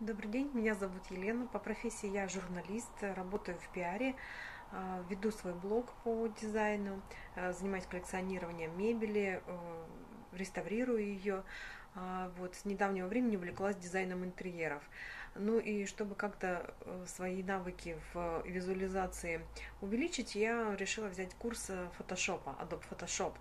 Добрый день, меня зовут Елена. По профессии я журналист, работаю в пиаре, а, веду свой блог по дизайну, а, занимаюсь коллекционированием мебели, э, реставрирую ее. А, вот, с недавнего времени увлеклась дизайном интерьеров. Ну и чтобы как-то э, свои навыки в визуализации увеличить, я решила взять курс фотошопа, Adobe Photoshop.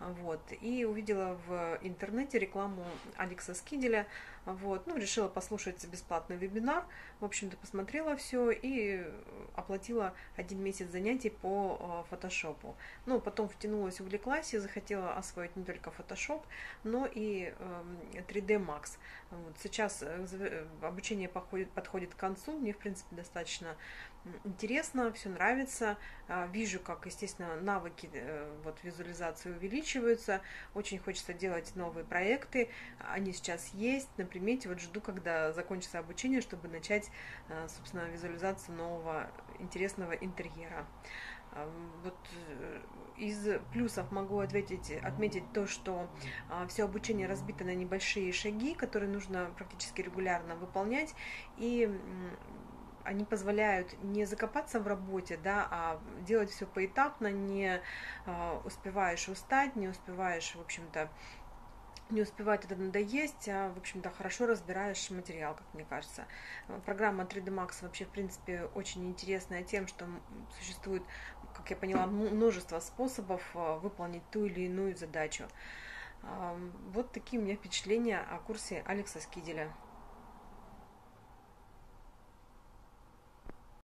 Вот, и увидела в интернете рекламу Алекса Скиделя, вот, ну, решила послушать бесплатный вебинар, в общем-то, посмотрела все и оплатила один месяц занятий по э, фотошопу. Ну, потом втянулась, увлеклась и захотела освоить не только фотошоп, но и 3D эм, Max. Вот, сейчас э, обучение подходит, подходит к концу, мне, в принципе, достаточно интересно, все нравится, а, вижу, как, естественно, навыки э, вот, визуализации увеличиваются, очень хочется делать новые проекты, они сейчас есть, на примете, вот жду, когда закончится обучение, чтобы начать, э, собственно, визуализацию нового интересного интерьера. А, вот э, из плюсов могу ответить, отметить то, что а, все обучение разбито на небольшие шаги, которые нужно практически регулярно выполнять, и они позволяют не закопаться в работе, да, а делать все поэтапно, не э, успеваешь устать, не успеваешь, в общем-то, не успевать это надоесть, а, в общем-то, хорошо разбираешь материал, как мне кажется. Программа 3D Max вообще, в принципе, очень интересная тем, что существует, как я поняла, множество способов а, выполнить ту или иную задачу. Вот такие у меня впечатления о курсе Алекса Скиделя.